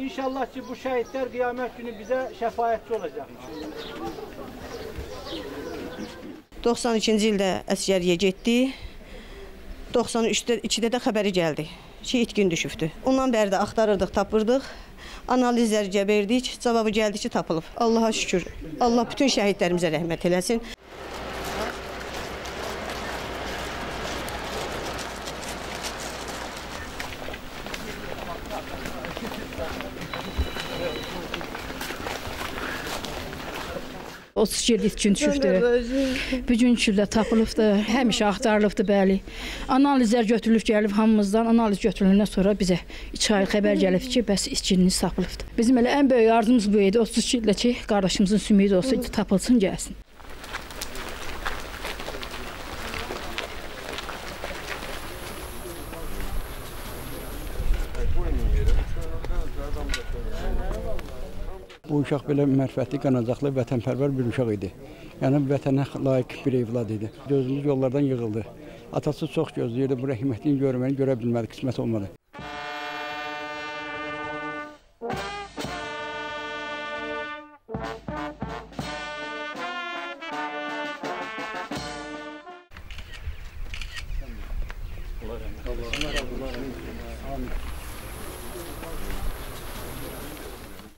İnşallah ki bu şəhidlər qiyamət günü bizə şəfayətçi olacaq. 92-ci ildə əsgərliyə getdi. 93-də 2-də də xəbəri gəldi ki, itkin düşübdü. Ondan bəri də axtarırdıq, tapırdıq. Analizlər verdik, cavabı gəldi ki, tapılıb. Allaha şükür. Allah bütün şəhidlərimizə rəhmət eləsin. O skirlit üçün düşübdü. Bu gün küllə tapılıbdı, həmişə axtarılıbdı, bəli. Analizlər götürülüb gəlib hamımızdan, analiz götürüləndən sonra bizə 2 ay xəbər gəlib ki, bəs içkiniz tapılıbdı. Bizim elə ən böyük arzumuz bu idi, 32 ildə ki, qardaşımızın sümüyü də olsa tapılsın, gəlsin. Bu uşaq belə mərfətli, qanacaqlı, vətənpərvər bir uşaq idi. Yəni vətənə layiq bir evlad idi. Gözümüz yollardan yığıldı. Atası çox gözləyirdi bu rəhmətlini görməni, görə bilmədi, qismət olmadı. Allah rəhmət eləsin. Allah rəhmət eləsin. Amin.